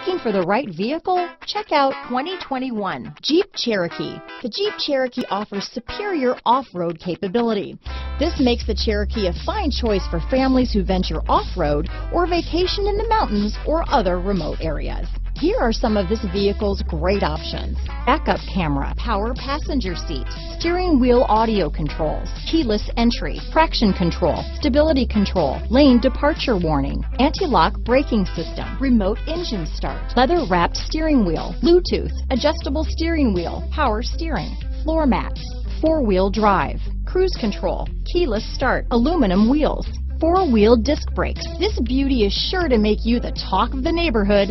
Looking for the right vehicle? Check out 2021 Jeep Cherokee. The Jeep Cherokee offers superior off-road capability. This makes the Cherokee a fine choice for families who venture off-road or vacation in the mountains or other remote areas. Here are some of this vehicle's great options. Backup camera, power passenger seat, steering wheel audio controls, keyless entry, traction control, stability control, lane departure warning, anti-lock braking system, remote engine start, leather wrapped steering wheel, Bluetooth, adjustable steering wheel, power steering, floor mats, four-wheel drive, cruise control, keyless start, aluminum wheels, four-wheel disc brakes. This beauty is sure to make you the talk of the neighborhood,